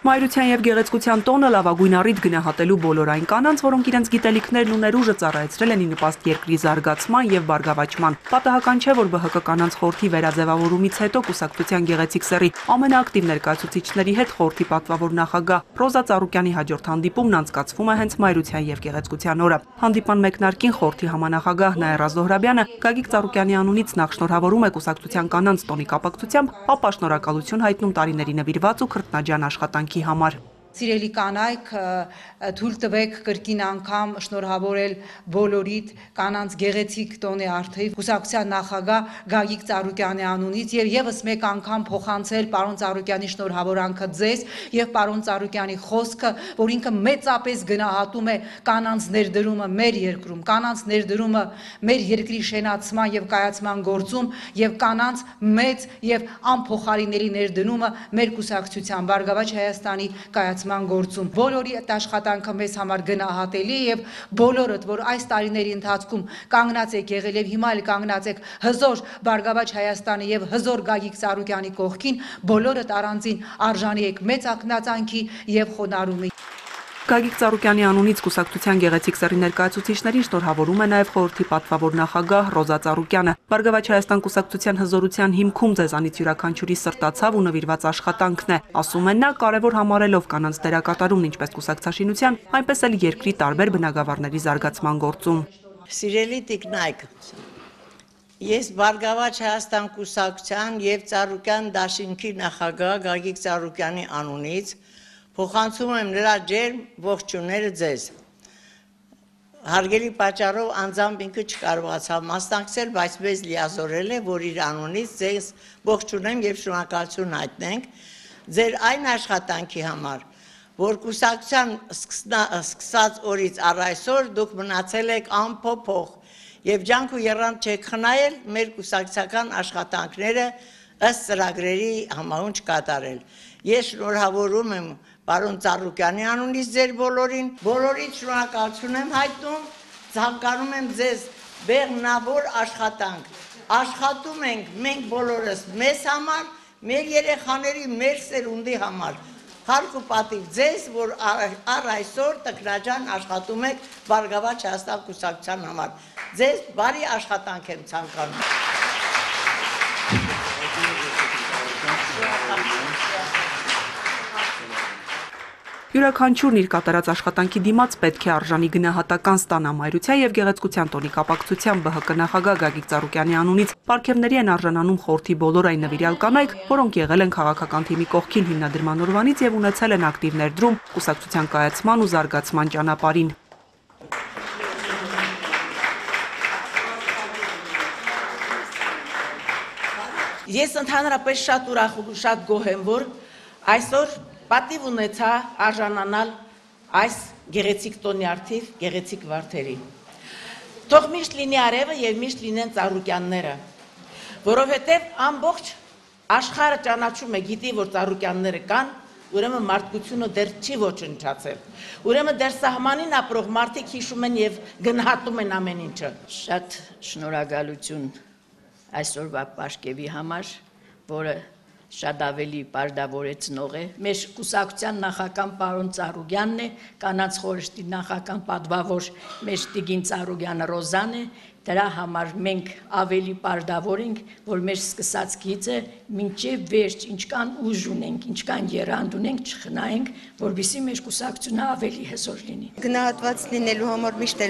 Մայրության եւ գեղեցկության տոնը լավագույն առիթ գնահատելու բոլոր այն կանանց, որոնք իրենց գիտելիքներն ու ներուժը ծառայեցրել են ի նպաստ երկրի զարգացման եւ բարգավաճման։ Պատահական չէ, որ ԲՀԿ կանանց խորհրդի վերաձևավորումից հետո կուսակցության գեղեցիկ սերի ամենաակտիվ ներկայացուցիչների հետ խորհրդի պատվավոր նախագահ Ռոզա Ծառուկյանի հաջորդ հանդիպումն անցկացվում է հենց Մայրության եւ գեղեցկության օրը։ Հանդիպան մեկնարկին խորհրդի համանախագահ Նաիրա Զոհրաբյանը Գագիկ Ծառուկյանի անունից նախ շնորհավորում է կուսակցության կանանց տոնի կապակցությամբ, ապա շնորհակալություն հայտնում տարիների նվիրված ու քրտնաջան աշխատանքի կյանքի համար։ Սիրելի կանայք, թույլ տվեք կրկին անգամ շնորհավորել բոլորիդ կանանց գեղեցիկ տոնի արթիվ Կուսակցության նախագահ Գագիկ Ծառուկյանի անունից եւ եւս մեկ անգամ փոխանցել պարոն Ծառուկյանի շնորհավորանքը ձեզ եւ պարոն Ծառուկյանի խոսքը, որ ինքը մեծապես գնահատում է կանանց ներդրումը մեր երկրում, կանանց ներդրումը մեր երկրի շենացման եւ կայացման գործում եւ կանանց մեծ եւ անփոխարինելի ներդրումը մեր կուսակցության Բարգավաճ Հայաստանի կայացման գործում։ Բոլորի այդ աշխատանքը մեզ համար գնահատելի եւ բոլորդ, որ այս տարիների ընթացքում կանգնած եք եղել եւ հիմա էլ կանգնած եք հզոր Բարգավաճ Հայաստանի եւ հզոր Գագիկ Սարուկյանի կողքին, բոլորդ առանձին արժանի եք մեծ ակնածանքի եւ խոնարհումի։ Գագիկ Ծառուկյանի անունից կուսակցության գեղեցիկ սերի ներկայացուցիչներին շնորհավորում է նաև խորհրդի պատվավոր նախագահ Ռոզա Ծառուկյանը։ Բարգավաճ Հայաստան կուսակցության հզորության հիմքում ձեզանից յուրաքանչյուրի սրտացավ ու նվիրված աշխատանքն է, ասում են նա, կարևոր համարելով կանանց դերակատարումն ինչպես կուսակցաշինության, այնպես էլ երկրի տարբեր բնակավարների զարգացման գործում։ Սիրելի տիկնայք, Ես Բարգավաճ Հայաստան կուսակցության եւ Ծառուկյան դաշինքի նախագահ Գագիկ Ծառուկյանի անունից Փոխանցում եմ նրա ջերմ ողջունները ձեզ։ Հարգելի պատճառով անձամբ ինքը չկարողացավ մասնակցել, բայց մեզ լիազորել է, որ իր անունից ձեզ ողջունեմ եւ շնորհակալություն հայտնենք ձեր այն աշխատանքի համար, որ կուսակցության սկսած օրից առ այսօր դուք մնացել եք անփոփոխ եւ ջանք ու երանգ չեք խնայել մեր կուսակցական աշխատանքները ըստ ծրագրերի համահունչ կատարել։ Ես շնորհավորում եմ պարոն Ծառուկյանի անունից ձեր բոլորին, բոլորից շնորհակալություն եմ հայտնում, ցանկանում եմ ձեզ բեղնավոր աշխատանք։ Աշխատում ենք մենք բոլորս մեզ համար, մեր երեխաների, մեր սերունդի համար։ Հարկ ու պատիվ ձեզ, որ առ այսօր տկրաջան աշխատում եք Բարգավաճ Հայաստան կուսակցության համար։ Ձեզ բարի աշխատանք եմ ցանկանում։ Յուրաքանչյուրն իր կատարած աշխատանքի դիմաց պետք է արժանի գնահատական ստանա մայրության եւ գեղեցկության տոնի կապակցությամբ ԲՀԿ նախագահ Գագիկ Ծառուկյանի անունից ապարքևների են արժանանում խորթի բոլոր այն նվիրյալ կանայք, որոնք եղել են քաղաքական թիմի կողքին հիմնադրման օրվանից եւ ունեցել են ակտիվ ներդրում կուսակցության կայացման ու զարգացման ճանապարհին։ Ես ընդհանրապես շատ ուրախ ու շատ գոհ եմ, որ այսօր պատիվ ունեցա արժանանալ այս գեղեցիկ տոնի արդիվ գեղեցիկ վարդերի։ Թող միշտ լինի արևը եւ միշտ լինեն ծառուկյանները, որովհետեւ ամբողջ աշխարհը ճանաչում է, գիտի, որ ծառուկյանները կան, ուրեմն մարդկությունը դեռ չի ոչնչացել։ Ուրեմն դեռ սահմանին ապրող մարդիկ հիշում են եւ գնահատում են ամեն ինչը։ Շատ շնորհակալություն այսօրվա պաշկևի համար, որը շատ ավելի պարտավորեցնող է։ Մեր կուսակցության նախական պարոն Ծառուգյանն է, կանանց խորհրդի նախական պատվավոր մեր Տիգին Ծառուգյանը Ռոզան է, դրա համար մենք ավելի պարտավոր ենք, որ մեր սկսած գիծը մինչև վերջ ինչքան ուժ ունենք, ինչքան երանգ ունենք, չխնայենք, որբիսի մեր կուսակցությունը ավելի հզոր լինի։ Գնահատված լինելու համար միշտ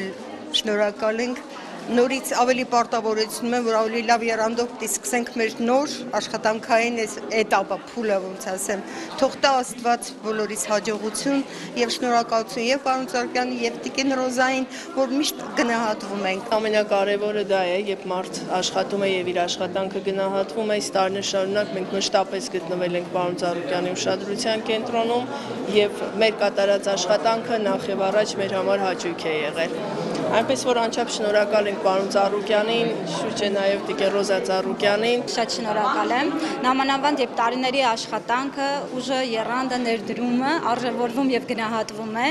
շնորհակալ ենք նորից ավելի պարտավորեցնում են, որ ավելի լավ երանդով պիտի սկսենք մեր նոր աշխատանքային այս էտապը, փուլը, ոնց ասեմ։ Թող տա Աստված բոլորիս հաջողություն եւ շնորհակալություն եւ պարոն Ծառկյանի եւ Տիկին Ռոզային, որ միշտ գնահատվում ենք։ Ամենակարևորը դա է, երբ մարդ աշխատում է եւ իր աշխատանքը գնահատվում է, այս տարիներ շարունակ մենք մշտապես գտնվել ենք պարոն Ծառուկյանի ուշադրության կենտրոնում եւ մեր կատարած աշխատանքը նախ եւ առաջ մեր համար հաճույք է եղել։ Այնպես որ անչափ շնորհակալ ենք պարոն Ծառուկյանին, շուրջը նաև Տիկե Ռոզա Ծառուկյանին։ Շատ շնորհակալ եմ։ Նամանավանդ եւ տարիների աշխատանքը, ուժը, երանդը, ներդրումը արժևորվում եւ գնահատվում է։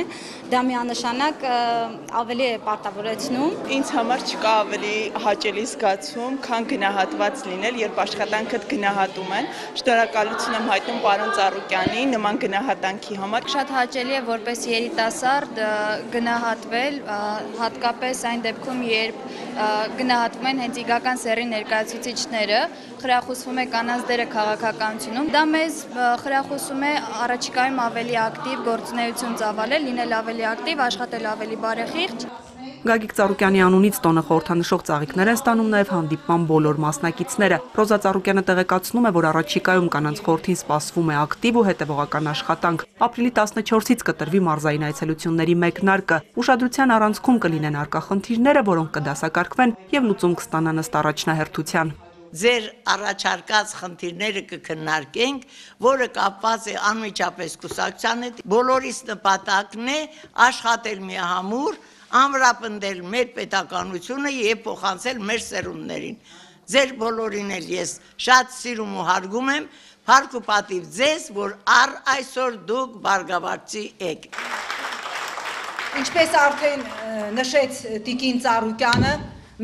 Դա միանշանակ ավելի է պարտավորեցնում։ Ինձ համար չկա ավելի հաճելի զգացում, քան գնահատված լինել, երբ աշխատանքդ գնահատում են։ Շնորհակալություն եմ հայտնում պարոն Ծառուկյանին նման գնահատանքի համար։ Շատ հաճելի է որպես երիտասարդ գնահատվել, հատկապես այն դեպքում, երբ գնահատվում են հենց իգական սերի ներկայացուցիչները, խրախուսվում է կանանց դերը քաղաքականությունում։ Դա մեզ խրախուսում է առաջիկայում ավելի ակտիվ գործունեություն ծավալել, լինել ավելի ակտիվ, աշխատել ավելի բարեխիղճ։ Գագիկ Ծառուկյանի անունից տոնը խորհրդանշող ծաղիկներ են ստանում նաև հանդիպման բոլոր մասնակիցները։ Ռոզա Ծառուկյանը տեղեկացնում է, որ առաջիկայում կանանց խորհրդին սպասվում է ակտիվ ու հետևողական աշխատանք։ Ապրիլի 14-ից կտրվի մարզային այցելությունների մեկնարկը։ Ուշադրության առանցքում կլինեն արկա խնդիրները, որոնք կդասակարգվեն եւ լուծում կստանան ըստ առաջնահերթության ձեր առաջարկած խնդիրները կքննարկենք, որը կապված է անմիջապես կուսակցության հետ։ Բոլորիս նպատակն է աշխատել միահամուր, ամրապնդել մեր պետականությունը եւ փոխանցել մեր սերունդներին։ Ձեր բոլորին էլ ես շատ սիրում ու հարգում եմ, Փառք ու պատիվ ձեզ, որ առ այսօր դուք բարգավաճի եք։ Ինչպես արդեն նշեց Տիկին Ծառուկյանը,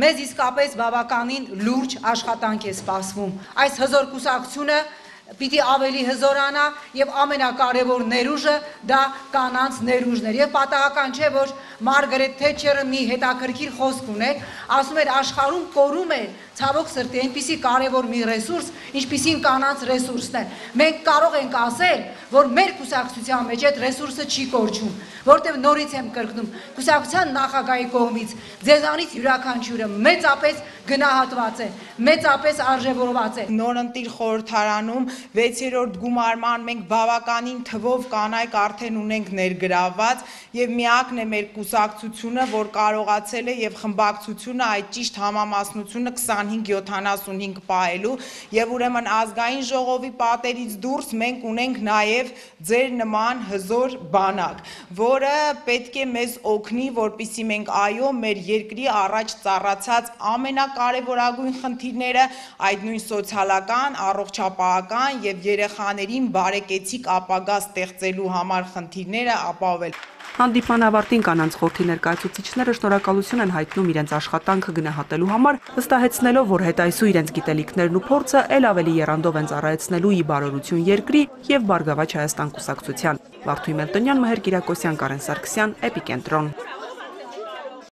մեզ իսկապես բավականին լուրջ աշխատանք է սպասվում։ Այս հզոր կուսակցությունը պիտի ավելի հզորանա եւ ամենակարևոր ներուժը դա կանանց ներուժն էր եւ պատահական չէ որ Մարգարետ Թեչերը մի հետաքրքիր խոսք ուներ ասում էր աշխարհում կորում է ցավոք սրտի այնպիսի կարևոր մի ռեսուրս ինչպիսին կանանց ռեսուրսն է մենք կարող ենք ասել որ մեր կուսակցության մեջ այդ ռեսուրսը չի կորչում որտեղ նորից եմ կրկնում կուսակցության նախագահի կողմից ձեզանից յուրաքանչյուրը մեծապես գնահատված է, մեծապես արժևորված է։ Նորընտիր խորհրդարանում 6-րդ գումարման մենք բավականին թվով կանայք արդեն ունենք ներգրաված եւ միակն է մեր կուսակցությունը, որ կարողացել է եւ խմբակցությունը այդ ճիշտ համամասնությունը 25-75 պահելու եւ ուրեմն ազգային ժողովի պատերից դուրս մենք ունենք նաեւ ձեր նման հզոր բանակ, որը պետք է մեզ օգնի, որpիսի մենք այո մեր երկրի առաջ ծառացած ամենակ կարևորագույն խնդիրները այդ նույն սոցիալական, առողջապահական եւ երեխաներին բարեկեցիկ ապագա ստեղծելու համար խնդիրները ապահովել։ Հանդիպման ավարտին կանանց խորհրդի ներկայացուցիչները շնորհակալություն են հայտնում իրենց աշխատանքը գնահատելու համար, վստահեցնելով, որ հետայսու իրենց գիտելիքներն ու փորձը ել ավելի երանդով են ծառայեցնելու ի բարօրություն երկրի եւ Բարգավաճ Հայաստան կուսակցության։ Վարդուհի Մելտոնյան, Մհեր Կիրակոսյան, Կարեն Սարգսյան, Էպիկենտրոն։